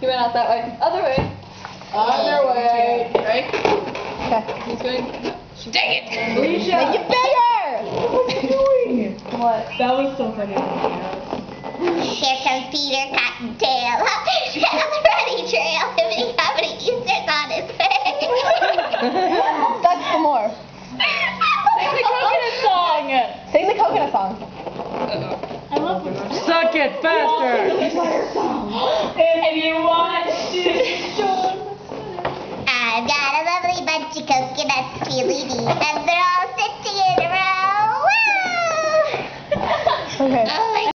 He went out that way. Other way. Other oh, way. Right? Okay. He's going. Dang it! Alicia. Make it bigger! What are you doing? What? That was so funny. Here comes Peter Cottontail. Up down the running trail. Hippity hoppity Easter's on his face. That's some more. Sing the coconut song! Sing the coconut song. Uh-oh. I love when Suck it faster! crunchy coconut cheerleading, and they're all sitting in a row. Woo! okay. Oh,